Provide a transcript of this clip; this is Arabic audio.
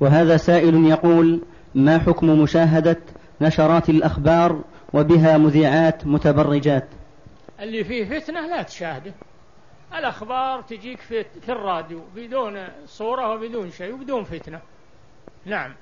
وهذا سائل يقول ما حكم مشاهدة نشرات الأخبار وبها مذيعات متبرجات؟ اللي فيه فتنة لا تشاهده. الأخبار تجيك في, في الراديو بدون صورة وبدون شيء وبدون فتنة. نعم.